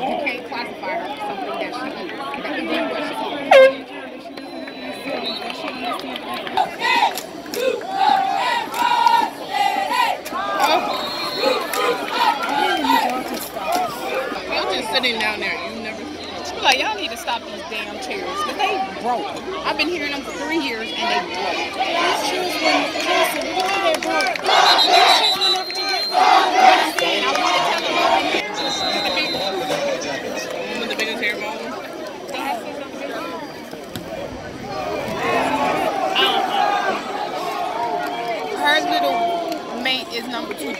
You can't classify her as something that she is. That can be what she is. Y'all just sitting down there. You never. Like, y'all need to stop these damn chairs because they broke. I've been hearing them for three years and her little mate is number two.